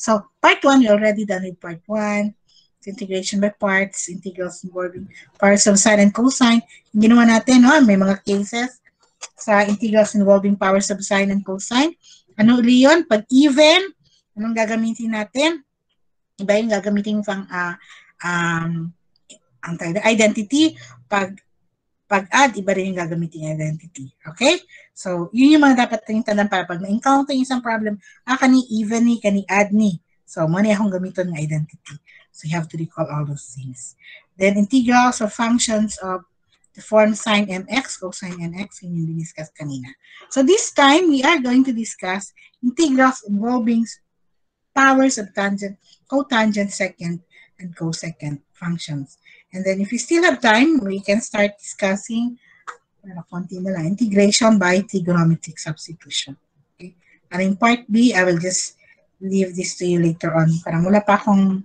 So, part 1, we already done with part 1. Integration by parts, integrals involving powers of sine and cosine. Yung ginawa natin, no? may mga cases sa integrals involving powers of sine and cosine. Ano uli yun? Pag even, anong gagamitin natin? Iba yung gagamitin pang uh, um, ang identity. Pag pag-add, iba rin yung gagamitin yung identity. Okay? So, yun yung mga dapat tingin tandaan para pag na-encounter yung isang problem, ah, kani even ni, kani add ni. So, muna akong gamiton ng identity. So, you have to recall all those things. Then, integrals or functions of the form sine mx, cosine nx, yun yung discuss kanina. So, this time, we are going to discuss integrals involving powers of tangent, cotangent second, and cosecant functions. And then if we still have time, we can start discussing ano, konti na integration by trigonometric substitution. Okay? And in part B, I will just leave this to you later on. Parang wala pa akong,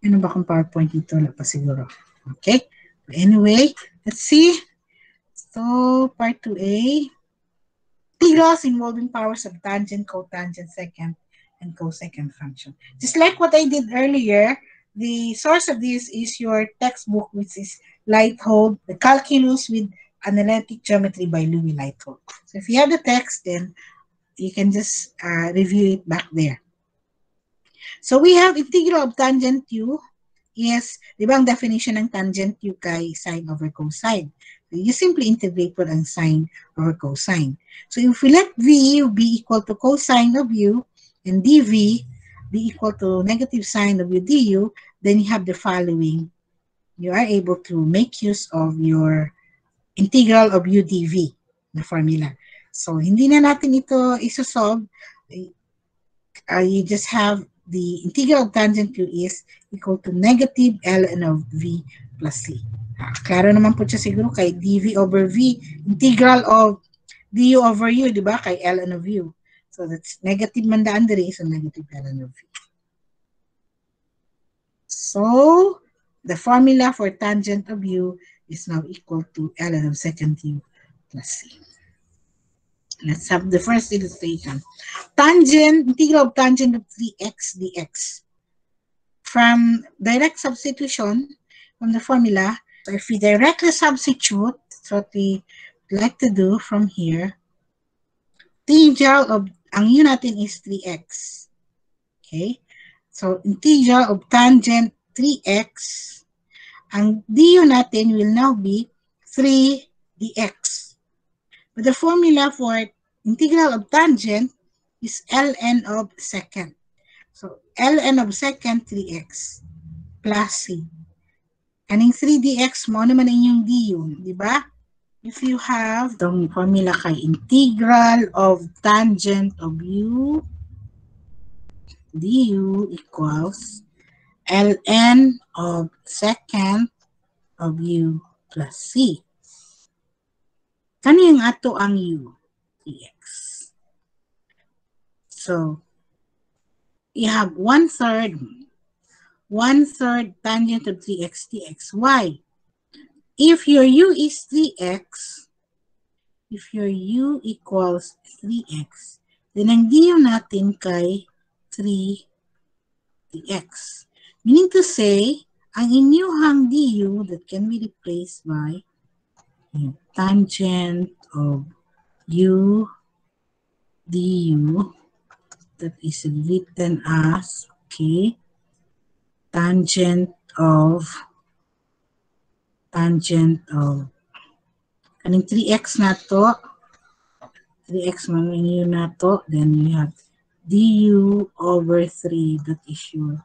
ano ba kung PowerPoint dito? Wala pa siguro. Okay? But anyway, let's see. So, part 2A. Integrals involving powers of tangent, cotangent, secant, and cosecant function. Just like what I did earlier, the source of this is your textbook, which is Lighthold, The Calculus with Analytic Geometry by Louis Lighthold. So if you have the text, then you can just uh, review it back there. So we have integral of tangent u is, di ba ang definition ng tangent u kay sine over cosine? So you simply integrate po ang sine over cosine. So if we let v be equal to cosine of u and dv be equal to negative sine of u du, then you have the following. You are able to make use of your integral of u dv na formula. So, hindi na natin ito isosolve. Uh, you just have the integral of tangent u is equal to negative ln of v plus c. Uh, klaro naman po siya siguro kay dv over v, integral of du over u, di ba? Kay ln of u. So that's negative man diri so negative ln of v. So the formula for tangent of u is now equal to ln of second u plus c. Let's have the first illustration. Tangent, integral of tangent of 3x dx. From direct substitution from the formula, so if we directly substitute, that's what we like to do from here, integral of ang u natin is 3x. Okay? So, integral of tangent 3x. Ang du natin will now be 3 dx. But the formula for integral of tangent is ln of second. So, ln of second 3x plus c. Kaning 3 dx mo naman inyong du, di ba? If you have the formula kay integral of tangent of u du equals ln of secant of u plus c. Kano yung ato ang u? dx. So, you have one-third, one-third tangent of 3x dx. Why? If your u is 3x, if your u equals 3x, then ang du natin kay 3 dx. Meaning to say, ang inyuhang du that can be replaced by tangent of u du that is written as, okay, tangent of tangent of kaning 3x na to. 3x man yun na to. Then you have du over 3 that is your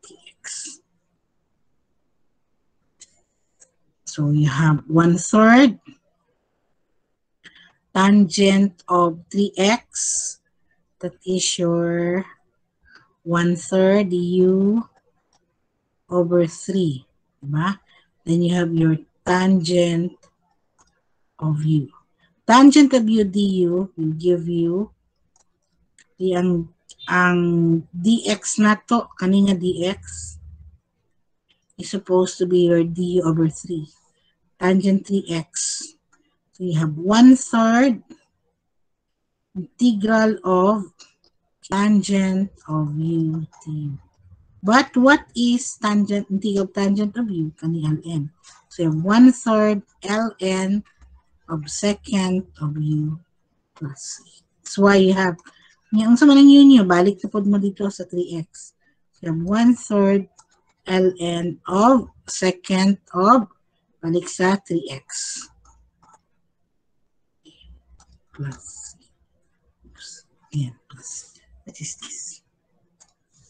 dx so you have one third tangent of 3x that is your one third du over 3 diba? Then you have your tangent of u. Tangent of u du will give you the ang, ang dx na to, kanina dx, is supposed to be your du over 3. Tangent 3x. So you have one third integral of, tangent of u du. But what is tangent, integral tangent of u? Kani ln. So have 1 third ln of second of u plus c. That's why you have, yung sa manang yun yun, balik tapod mo dito sa 3x. So have 1 third ln of second of, balik sa 3x. Plus. Oops. Ayan, plus. What is this?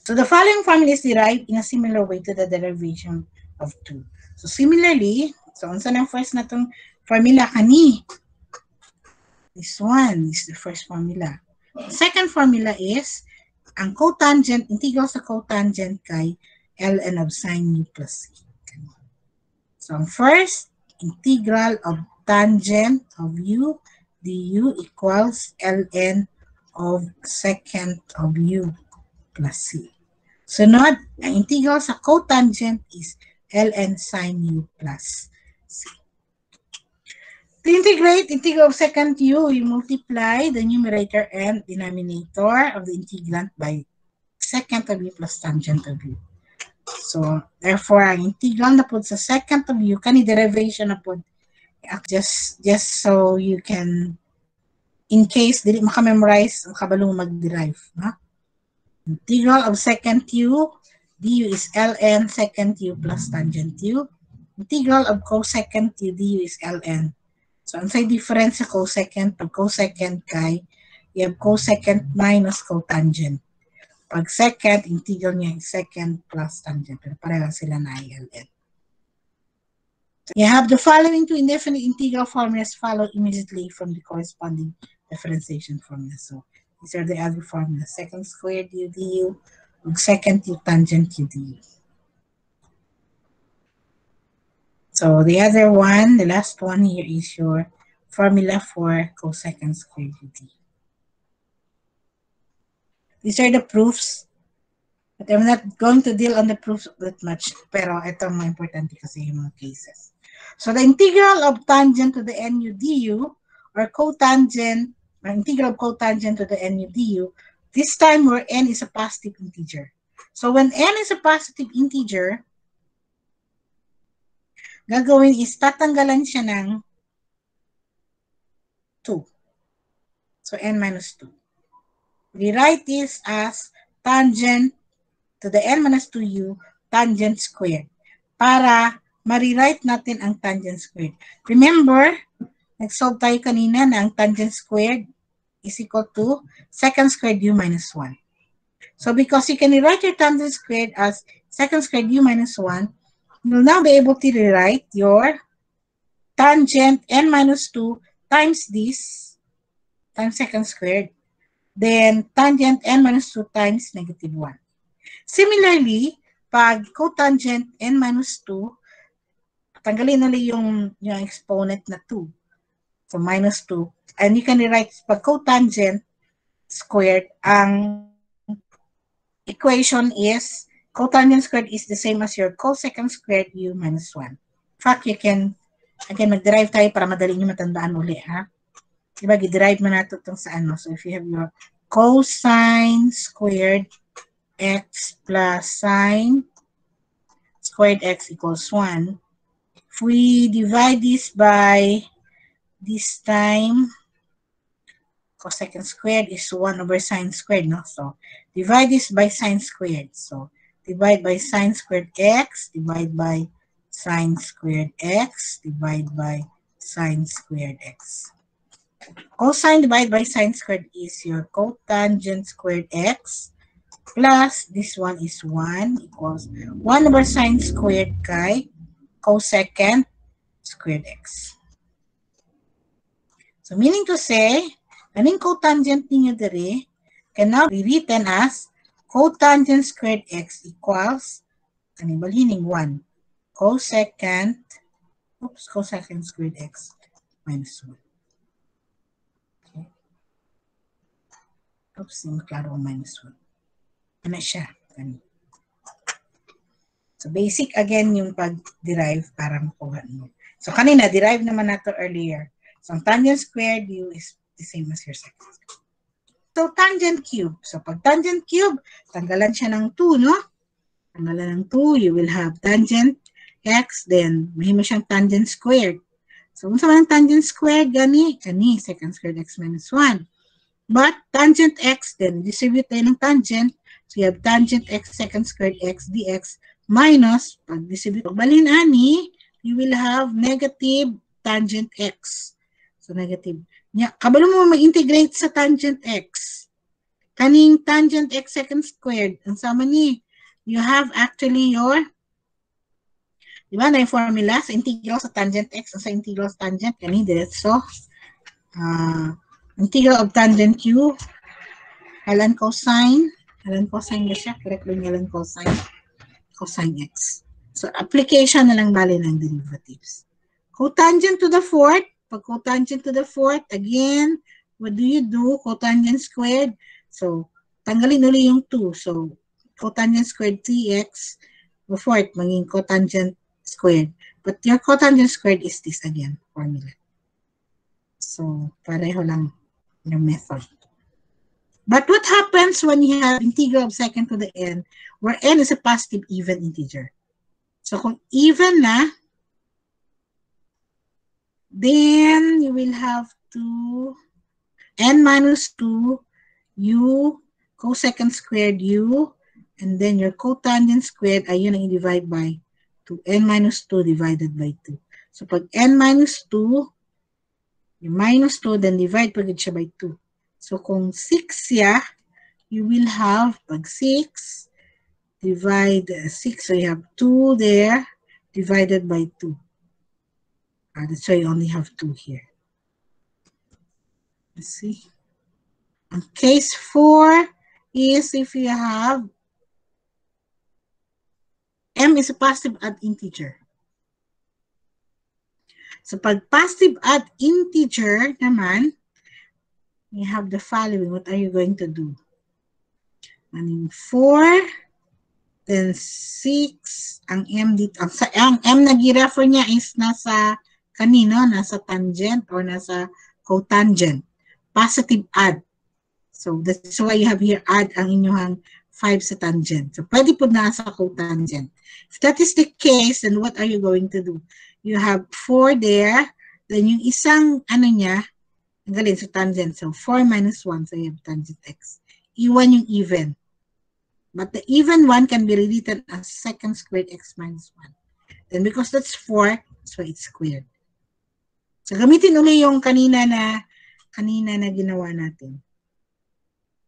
So the following formula is derived in a similar way to the derivation of 2. So similarly, so unsa nang first na tong formula kani? This one is the first formula. Second formula is ang cotangent, integral sa cotangent kay ln of sine u plus c. So ang first, integral of tangent of u du equals ln of second of u plus c. Sunod, ang integral sa cotangent is ln sine u plus c. To integrate integral of second u, you multiply the numerator and denominator of the integrand by second of u plus tangent of u. So, therefore, ang integral na po sa second of u, kani derivation na po, just, just so you can, in case, dili makamemorize, makabalo mag-derive. Ha? Integral of second u du is ln second u plus tangent u. Integral of cosecant u du is ln. So, ang say difference sa cosecond, pag cosecond kay, you have cosecond minus cotangent. Pag second, integral niya is second plus tangent. Pero pareho sila na ln. So, you have the following two indefinite integral formulas followed immediately from the corresponding differentiation formula. So, These are the other formulas. Second squared u du, second u tangent u du. So the other one, the last one here is your formula for cosecant squared u du. These are the proofs. But I'm not going to deal on the proofs that much. Pero ito ang mga importante kasi yung mga cases. So the integral of tangent to the nu du or cotangent integral of cotangent to the nu du, this time where n is a positive integer. So when n is a positive integer, gagawin is tatanggalan siya ng 2. So n minus 2. We write this as tangent to the n minus 2u tangent squared para ma-rewrite natin ang tangent squared. Remember, nag-solve tayo kanina na ang tangent squared is equal to second squared u minus 1. So because you can rewrite your tangent squared as second squared u minus 1, you'll now be able to rewrite your tangent n minus 2 times this times second squared. Then tangent n minus 2 times negative 1. Similarly, pag cotangent n minus 2, tanggalin nila yung, yung exponent na 2. So minus 2. And you can rewrite pag cotangent squared, ang equation is cotangent squared is the same as your cosecant squared u minus 1. In fact, you can, again, mag-derive tayo para madali nyo matandaan uli, ha? Diba, gi-derive mo na ito itong sa ano. So, if you have your cosine squared x plus sine squared x equals 1, if we divide this by this time, cosecant squared is 1 over sine squared, no? So, divide this by sine squared. So, divide by sine squared x, divide by sine squared x, divide by sine squared x. Cosine divided by sine squared is your cotangent squared x plus this one is 1 equals 1 over sine squared kay cosecant squared x. So meaning to say, Kaning cotangent ninyo diri can now be written as cotangent squared x equals, kaning balhining 1, cosecant, oops, cosecant squared x minus 1. Okay. Oops, yung klaro minus 1. Ano siya? Kanin. So basic again yung pag-derive para makuha mo. So kanina, derive naman nato earlier. So ang tangent squared u is the same as your second. So, tangent cube. So, pag tangent cube, tanggalan siya ng 2, no? Tanggalan ng 2, you will have tangent x, then may mo siyang tangent squared. So, kung sa tangent squared, gani, gani, second squared x minus 1. But, tangent x, then, distribute tayo ng tangent. So, you have tangent x second squared x dx minus, pag distribute, pag balin ani, you will have negative tangent x. So, negative. Nya, kabalo mo mag-integrate sa tangent x. Kaning tangent x second squared, ang sama ni, you have actually your, di ba, na yung formula sa integral sa tangent x sa integral sa tangent, kani diretso. Uh, integral of tangent q, ln cosine, ln cosine ba siya? Correct lang ln cosine, cosine x. So, application na lang bali ng derivatives. Cotangent to the fourth, pag cotangent to the fourth, again, what do you do? Cotangent squared. So, tanggalin uli yung 2. So, cotangent squared 3x. The fourth, maging cotangent squared. But your cotangent squared is this again, formula. So, pareho lang yung method. But what happens when you have integral of second to the n, where n is a positive even integer? So, kung even na, Then you will have to n minus 2 u cosecant squared u and then your cotangent squared ay yun ang i-divide by 2. n minus 2 divided by 2. So pag n minus 2, yung minus 2, then divide pag siya by 2. So kung 6 siya, you will have pag 6, divide eh, 6, so you have 2 there, divided by 2. Uh, that's why you only have two here. Let's see. And case four is if you have m is a positive odd integer. So pag positive odd integer naman, you have the following. What are you going to do? Meaning 4, then 6, ang m dito. Ang, ang m na gi-refer niya is nasa kanino nasa tangent or nasa cotangent. Positive add. So that's why you have here add ang inyong 5 sa tangent. So pwede po nasa cotangent. If that is the case, then what are you going to do? You have 4 there. Then yung isang ano niya, ang galing sa tangent. So 4 minus 1, so you have tangent x. Iwan yung even. But the even one can be rewritten as second squared x minus 1. Then because that's 4, so it's squared. So, gamitin uli yung kanina na kanina na ginawa natin.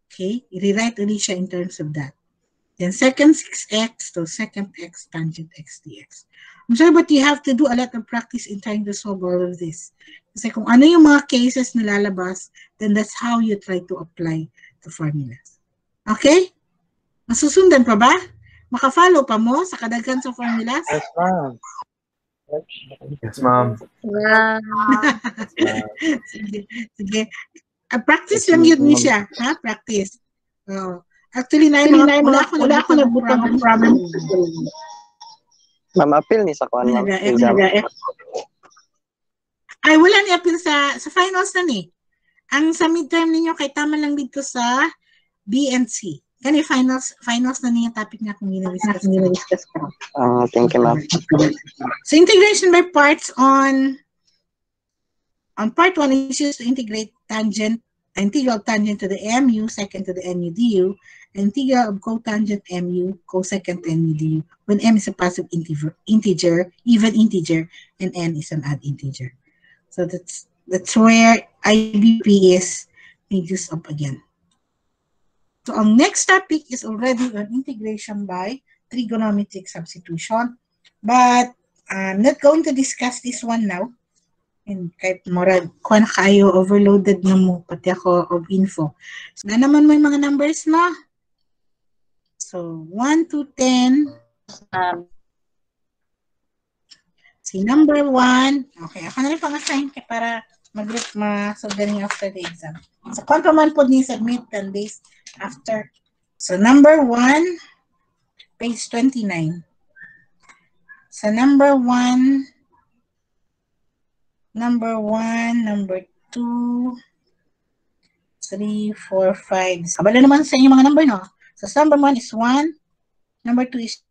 Okay? I-rewrite uli siya in terms of that. Then, second 6x to second x tangent x dx. I'm sorry, but you have to do a lot of practice in trying to solve all of this. Kasi kung ano yung mga cases na lalabas, then that's how you try to apply the formulas. Okay? Masusundan pa ba? Makafollow pa mo sa kadaghan sa formulas? Yes, ma'am. Yes, ma'am. Wow. sige. sige. Uh, practice lang yun ni siya. Ha? Practice. Oh. Actually, na yung mga, wala ako wala ako nagbutang ng problem. Ma'am, appeal ni sa kuan ma'am. Exam. nag- Ay, wala ni appeal sa sa finals na ni. Ang sa midterm ninyo kay tama lang dito sa B and C. Kani finals finals na niya topic nga kung gina-discuss ko. Ah, thank you ma'am. So integration by parts on on part 1 is used to integrate tangent integral tangent to the mu second to the nu du and integral of cotangent mu cosecant nu du when m is a positive integer, integer even integer and n is an odd integer. So that's that's where IBP is made use of again. So ang next topic is already on integration by trigonometric substitution. But I'm not going to discuss this one now. And kahit murag, kuha na kayo, overloaded na mo, pati ako of info. So, na naman yung mga numbers mo. So, 1 to 10. Um, Si number 1. Okay, ako na rin pang-assign kaya para mag-group ma-solve after the exam. So, kung pa man po ni submit 10 days after. So, number 1, page 29. Sa number 1, number 1, number 2, 3, 4, 5. Kabala naman sa inyo mga number, no? So, number 1 is 1. Number 2 is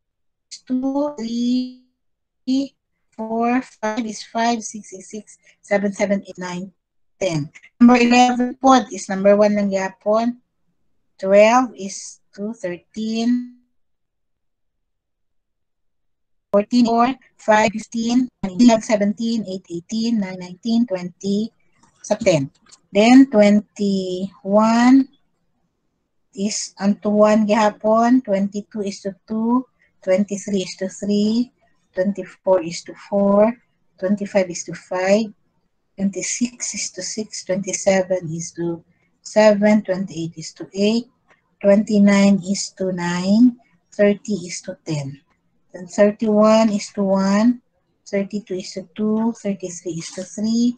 2, 3, 4, 5 is 5, 6 is 6, 7, 7, 8, 9, 10. Number 11 po is number 1 lang yapon. 12 is 2, 13, 14, 4, 5, 15, 17, 8, 18, 9, 19, 20, sa 10. Then, 21 is unto 1 gihapon, 22 is to 2, 23 is to 3, 24 is to 4, 25 is to 5, 26 is to 6, 27 is to 7, 28 is to 8, 29 is to 9, 30 is to 10. Then 31 is to 1, 32 is to 2, 33 is to 3,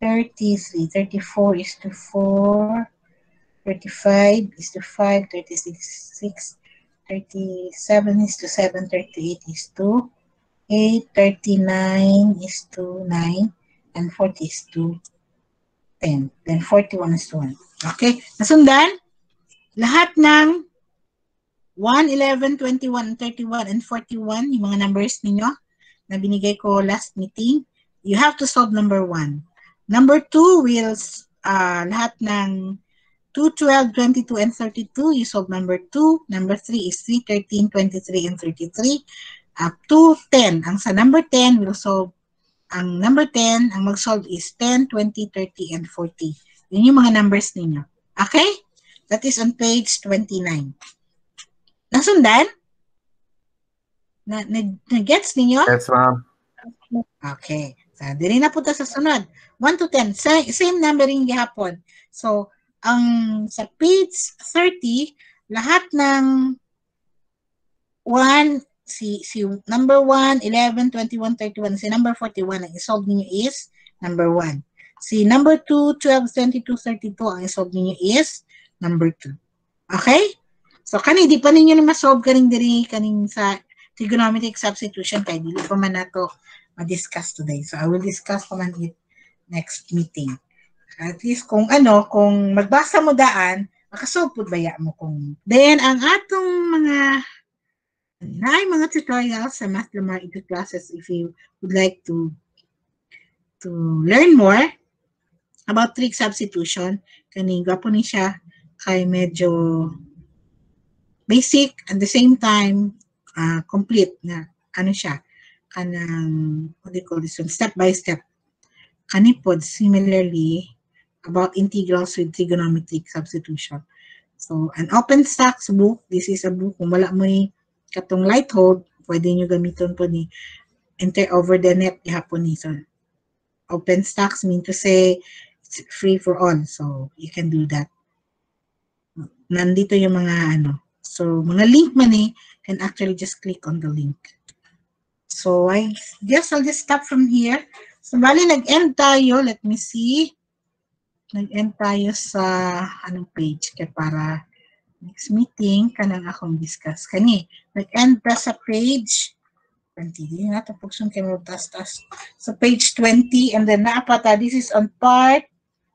33, 34 is to 4, 35 is to 5, 36, 6, 37 is to 7, 38 is to 8, 39 is to 9, and 40 is to 10. Then 41 is to 1. Okay? Nasundan? Lahat ng 1, 11, 21, 31, and 41, yung mga numbers ninyo na binigay ko last meeting, you have to solve number 1. Number 2 will, uh, lahat ng 2, 12, 22, and 32, you solve number 2. Number 3 is 3, 13, 23, and 33. Up to 10. Ang sa number 10, will solve, ang number 10, ang mag-solve is 10, 20, 30, and 40. Yun yung mga numbers ninyo. Okay? That is on page 29. Nasundan? Na, na, na gets ninyo? Yes, ma'am. Okay. So, dili na po ta sa sunod. 1 to 10. Sa, same numbering gihapon. So, ang sa page 30, lahat ng 1, si, si number 1, 11, 21, 31, si number 41, ang isolve ninyo is number 1. Si number 2, 12, 22, 32, ang isolve ninyo is number 2. Okay? So, kani, di pa ninyo na masolve kaning diri kaning sa trigonometric substitution kay dili pa man nato ma-discuss today. So, I will discuss pa man it next meeting. At least kung ano, kung magbasa mo daan, makasolve po ba ya mo kung... Then, ang atong mga na mga tutorials. Sa Math Lamar Edu classes. If you would like to to learn more about trig substitution, kani gwapo ni siya kay medyo basic at the same time uh, complete na ano siya kanang what do you call this one step by step. Kanipod similarly about integrals with trigonometric substitution. So an open stacks book this is a book kung wala mo katong light hold pwede nyo gamiton po ni enter over the net ihapon ni so open stacks mean to say it's free for all so you can do that nandito yung mga ano so mga link man eh can actually just click on the link So I guess I'll just stop from here. So bali nag-end tayo. Let me see. Nag-end tayo sa anong page kaya para next meeting kanang akong discuss kani. Nag-end ta sa page 20. Di na tapos yung kaya tas-tas. So page 20 and then napata this is on part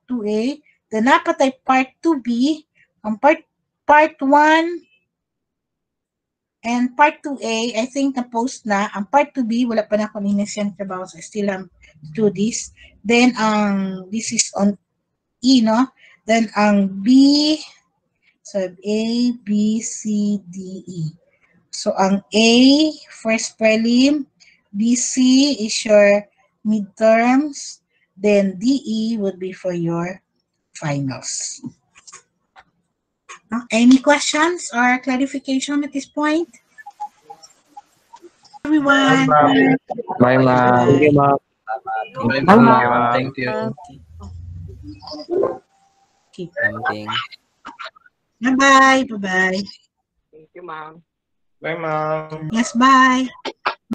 2A. Then napatay part 2B. Ang part part 1 And part 2A, I think na-post na. Ang part 2B, wala pa na ako ninesend trabaho. So, I still have to this. Then, ang um, this is on E, no? Then, ang B, so A, B, C, D, E. So, ang A, first prelim, BC is your midterms, then DE would be for your finals. Any questions or clarification at this point? Everyone. Bye, ma'am. Thank you, ma'am. Bye, ma'am. Thank you. Okay. Something. Bye-bye. Bye-bye. Thank you, ma'am. Bye, ma'am. Yes, bye.